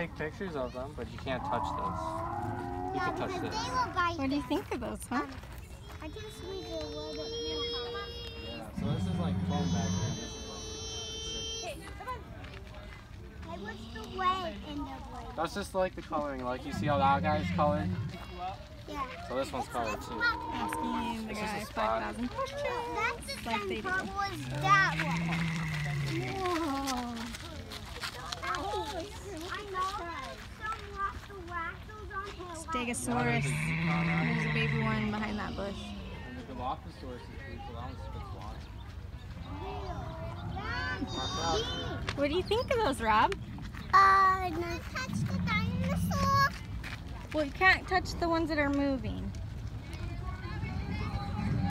take pictures of them, but you can't touch those. You Yeah, can touch because this. they will bite What do you think of those, huh? Um, I just need a little bit more. Yeah, so this is like foam back here. This is like. Hey, what's the way in the way? That's just like the coloring. Like you see how that guy's colored? Yeah. So this one's colored too. Asking the It's just guy a 5,000 questions. That's the Like they same do. purple as that one. Stegosaurus. There's a baby one behind that bush. The Dilophosaurus is pretty. That one spits water. What do you think of those, Rob? Uh, no. touch the dinosaur. Well, you can't touch the ones that are moving.